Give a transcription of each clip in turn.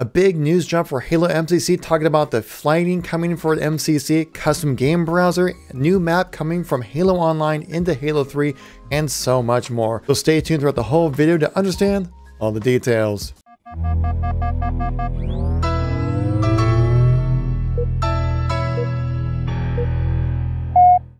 A big news drop for Halo MCC talking about the flighting coming for MCC, custom game browser, new map coming from Halo Online into Halo 3, and so much more. So stay tuned throughout the whole video to understand all the details.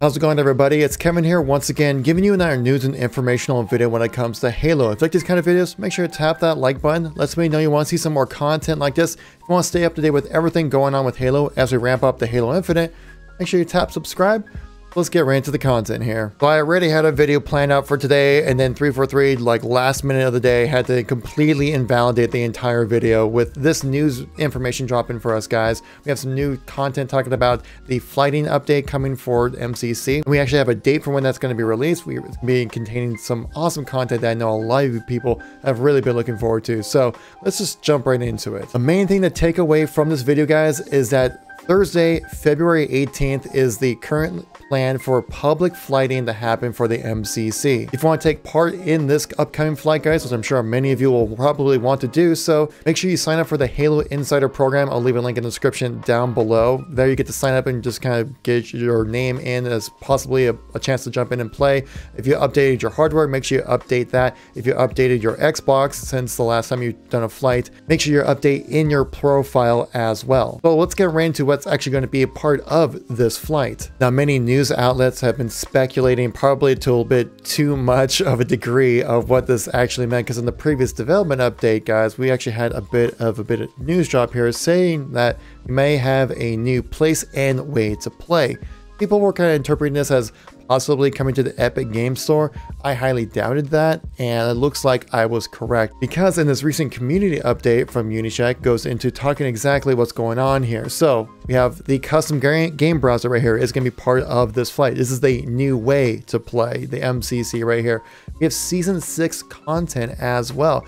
How's it going everybody? It's Kevin here once again giving you another news and informational video when it comes to Halo. If you like these kind of videos, make sure to tap that like button. Let's me know you want to see some more content like this. If you want to stay up to date with everything going on with Halo as we ramp up the Halo Infinite, make sure you tap subscribe let's get right into the content here. So I already had a video planned out for today and then 343 like last minute of the day had to completely invalidate the entire video with this news information dropping for us guys. We have some new content talking about the flighting update coming for MCC. We actually have a date for when that's going to be released. We're be containing some awesome content that I know a lot of people have really been looking forward to. So let's just jump right into it. The main thing to take away from this video guys is that Thursday, February 18th is the current plan for public flighting to happen for the MCC. If you want to take part in this upcoming flight, guys, which I'm sure many of you will probably want to do so, make sure you sign up for the Halo Insider program. I'll leave a link in the description down below. There you get to sign up and just kind of get your name in as possibly a, a chance to jump in and play. If you updated your hardware, make sure you update that. If you updated your Xbox since the last time you've done a flight, make sure you update in your profile as well. So let's get right into what's actually going to be a part of this flight. Now, many new news outlets have been speculating probably to a little bit too much of a degree of what this actually meant because in the previous development update guys we actually had a bit of a bit of news drop here saying that we may have a new place and way to play. People were kind of interpreting this as possibly coming to the Epic Game Store. I highly doubted that, and it looks like I was correct because in this recent community update from Unyshek goes into talking exactly what's going on here. So we have the custom game browser right here is going to be part of this flight. This is the new way to play the MCC right here. We have season six content as well.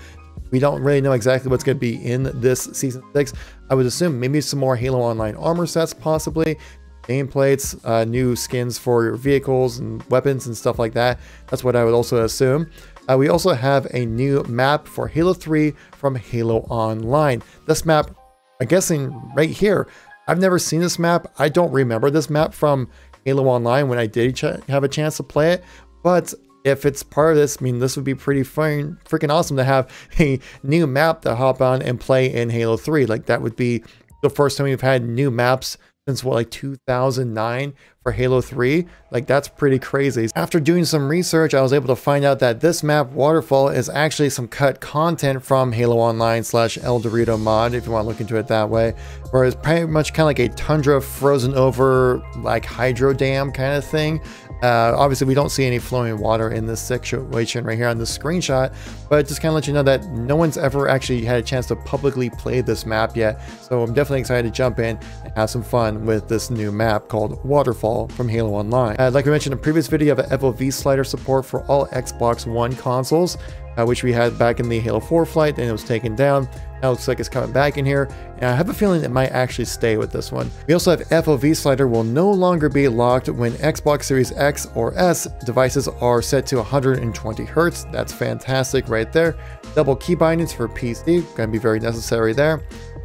We don't really know exactly what's going to be in this season six. I would assume maybe some more Halo Online armor sets, possibly nameplates, uh, new skins for your vehicles and weapons and stuff like that. That's what I would also assume. Uh, we also have a new map for Halo 3 from Halo Online. This map, I'm guessing right here, I've never seen this map. I don't remember this map from Halo Online when I did have a chance to play it, but if it's part of this, I mean, this would be pretty fun, freaking awesome to have a new map to hop on and play in Halo 3. Like that would be the first time we've had new maps since what like 2009 for Halo 3 like that's pretty crazy. After doing some research I was able to find out that this map waterfall is actually some cut content from Halo Online slash ElDewrito mod if you want to look into it that way where it's pretty much kind of like a tundra frozen over like hydro dam kind of thing uh, obviously, we don't see any flowing water in this situation right here on this screenshot, but just kind of let you know that no one's ever actually had a chance to publicly play this map yet. So I'm definitely excited to jump in and have some fun with this new map called Waterfall from Halo Online. Uh, like I mentioned in a previous video, you have an FOV slider support for all Xbox One consoles uh, which we had back in the Halo 4 flight, and it was taken down. Now it looks like it's coming back in here, and I have a feeling it might actually stay with this one. We also have FOV slider will no longer be locked when Xbox Series X or S devices are set to 120 Hertz. That's fantastic right there. Double key bindings for PC, gonna be very necessary there.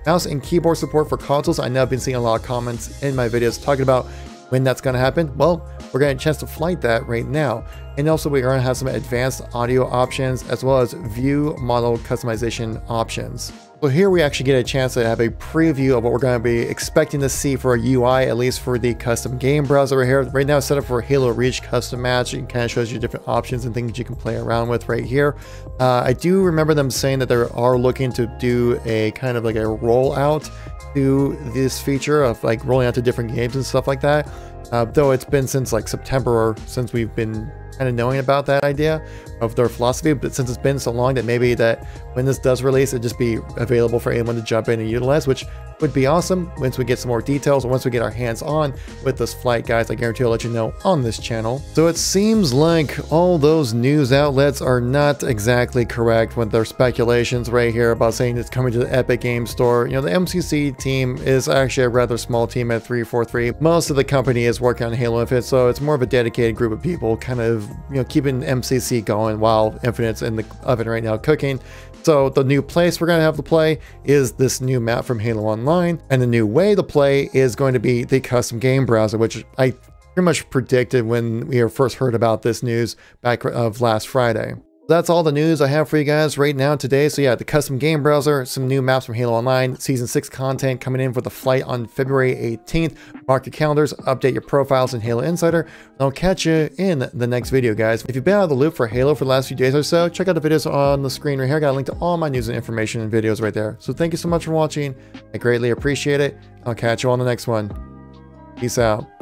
Mouse and keyboard support for consoles. I know I've been seeing a lot of comments in my videos talking about when that's going to happen? Well, we're getting a chance to flight that right now. And also we're going to have some advanced audio options as well as view model customization options. So here we actually get a chance to have a preview of what we're going to be expecting to see for a UI, at least for the custom game browser right here. Right now it's set up for Halo Reach custom match. It kind of shows you different options and things you can play around with right here. Uh, I do remember them saying that they are looking to do a kind of like a rollout to this feature of like rolling out to different games and stuff like that. Uh, though it's been since like September or since we've been kind of knowing about that idea of their philosophy, but since it's been so long that maybe that when this does release, it just be available for anyone to jump in and utilize, which would be awesome once we get some more details once we get our hands on with this flight, guys. I guarantee I'll let you know on this channel. So it seems like all those news outlets are not exactly correct with their speculations right here about saying it's coming to the Epic Game Store. You know, the MCC team is actually a rather small team at 343. Most of the company is working on Halo Infinite, so it's more of a dedicated group of people kind of, you know, keeping MCC going while Infinite's in the oven right now cooking. So the new place we're going to have to play is this new map from Halo Online, and the new way to play is going to be the custom game browser, which I pretty much predicted when we first heard about this news back of last Friday. That's all the news I have for you guys right now today. So yeah, the custom game browser, some new maps from Halo Online, Season 6 content coming in for the flight on February 18th. Mark your calendars, update your profiles in Halo Insider, and I'll catch you in the next video, guys. If you've been out of the loop for Halo for the last few days or so, check out the videos on the screen right here. I got a link to all my news and information and videos right there. So thank you so much for watching. I greatly appreciate it. I'll catch you on the next one. Peace out.